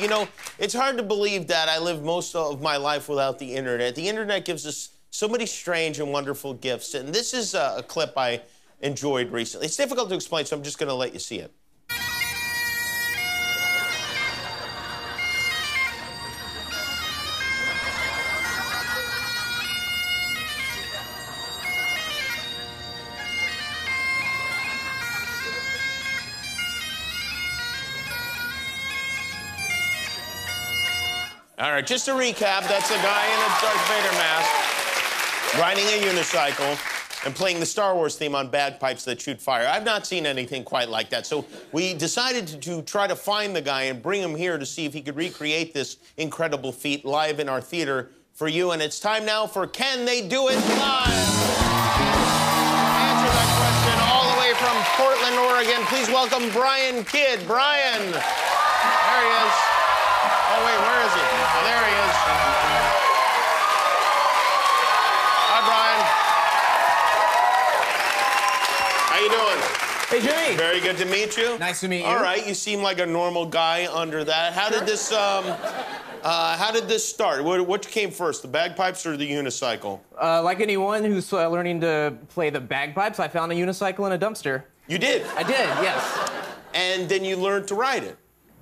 You know, it's hard to believe that I lived most of my life without the internet. The internet gives us so many strange and wonderful gifts, and this is a, a clip I enjoyed recently. It's difficult to explain, so I'm just going to let you see it. All right, just to recap, that's a guy in a Darth Vader mask riding a unicycle and playing the Star Wars theme on bagpipes that shoot fire. I've not seen anything quite like that. So we decided to, to try to find the guy and bring him here to see if he could recreate this incredible feat live in our theater for you. And it's time now for Can They Do It Live? Answer that question all the way from Portland, Oregon. Please welcome Brian Kidd. Brian. There he is. Oh, wait? Oh, there he is. Hi, Brian. How you doing? Hey, Jimmy. Very good to meet you. Nice to meet you. All right, you seem like a normal guy under that. How did this um, uh, how did this start? What, what came first, the bagpipes or the unicycle? Uh, like anyone who's uh, learning to play the bagpipes, I found a unicycle in a dumpster. You did, I did, yes. and then you learned to ride it.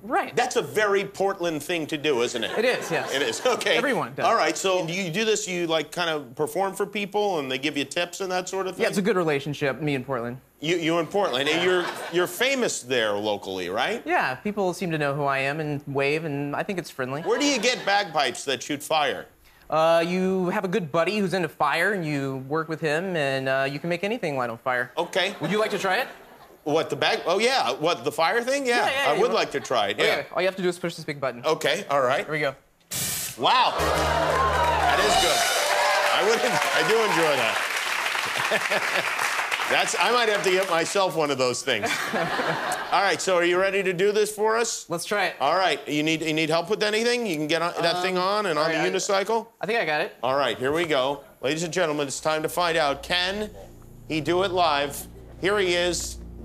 Right. That's a very Portland thing to do, isn't it? it is, yes. It is. Okay. Everyone does. All right. So do you do this? You like kind of perform for people, and they give you tips and that sort of thing. Yeah, it's a good relationship, me and Portland. You you in Portland, and you're you're famous there locally, right? Yeah, people seem to know who I am and wave, and I think it's friendly. Where do you get bagpipes that shoot fire? Uh, you have a good buddy who's into fire, and you work with him, and uh, you can make anything light on fire. Okay. Would you like to try it? What the bag? Oh yeah. What the fire thing? Yeah. Yeah, yeah, I would like to try it. Yeah. Okay, all you have to do is push this big button. Okay. All right. Here we go. Wow. That is good. I would. I do enjoy that. That's. I might have to get myself one of those things. All right. So are you ready to do this for us? Let's try it. All right. You need you need help with anything? You can get on, that thing um, on and on the right, I- unicycle. I think I got it. All right. Here we go, ladies and gentlemen. It's time to find out. Can he do it live? Here he is,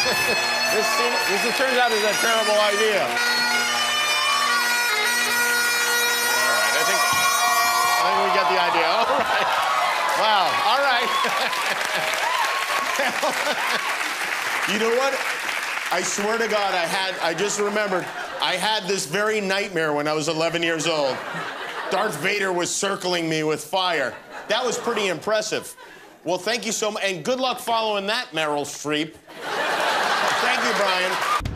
this, seem- this turns out is a terrible idea. All right, I think, I think we get the idea. All right. Wow. All right. you know what? I swear to God, I had. I just remembered. I had this very nightmare when I was 11 years old. Darth Vader was circling me with fire. That was pretty impressive. Well, thank you so much, and good luck following that, Meryl Streep. Brian.